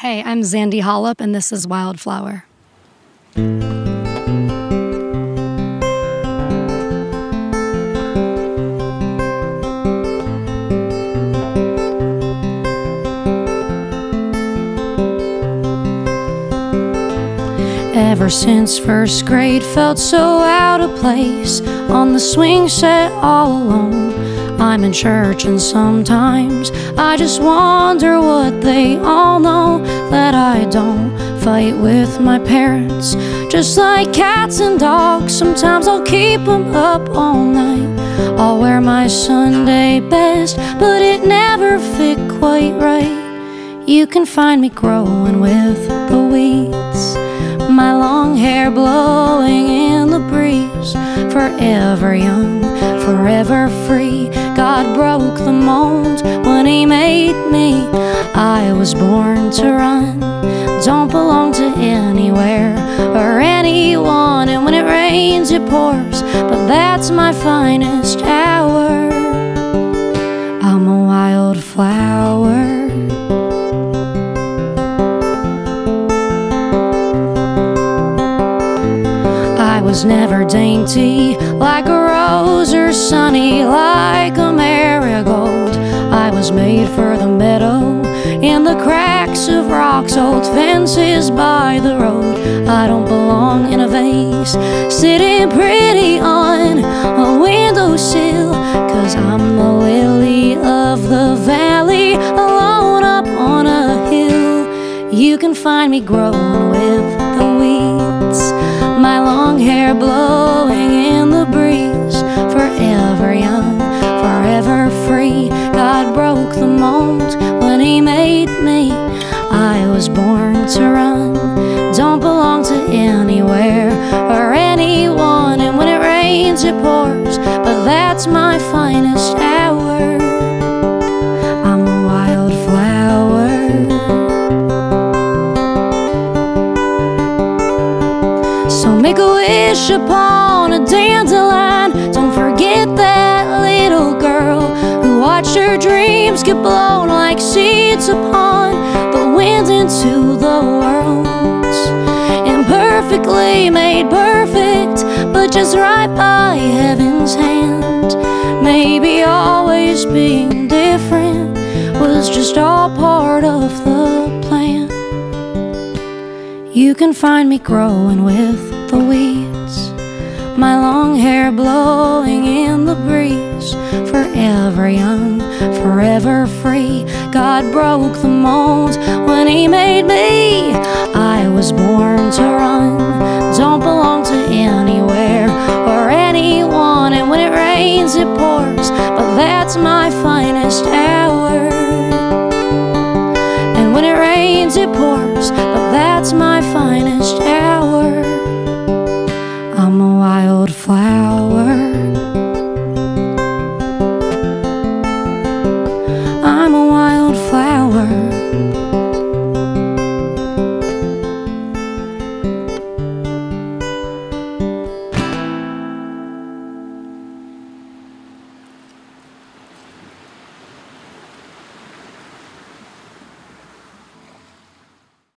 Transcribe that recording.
Hey, I'm Zandi Holup, and this is Wildflower. Ever since first grade, felt so out of place on the swing set all alone. I'm in church, and sometimes I just wonder what they all know that I don't fight with my parents. Just like cats and dogs, sometimes I'll keep them up all night. I'll wear my Sunday best, but it never fit quite right. You can find me growing with the weeds my long hair blowing in the breeze. Forever young, forever free. God broke the mold when He made me. I was born to run, don't belong to anywhere or anyone. And when it rains, it pours, but that's my finest hour. I'm a wildflower. Was never dainty like a rose or sunny like a marigold. I was made for the meadow in the cracks of rocks, old fences by the road. I don't belong in a vase, sitting pretty on a windowsill. Cause I'm the lily of the valley, alone up on a hill. You can find me growing with my long hair blowing in the breeze. Forever young, forever free. God broke the mold when He made me. I was born to run, don't belong to anywhere or anyone. And when it rains, it pours, but that's my finest wish upon a dandelion. Don't forget that little girl who watched her dreams get blown like seeds upon the wind into the world. Imperfectly made perfect, but just right by heaven's hand. Maybe always being different was just all part of the. You can find me growing with the weeds, my long hair blowing in the breeze. Forever young, forever free. God broke the mold when He made me. I was born to run, don't belong to anywhere or anyone. And when it rains, it pours, but that's my finest hour. And when it rains, it pours, but that's my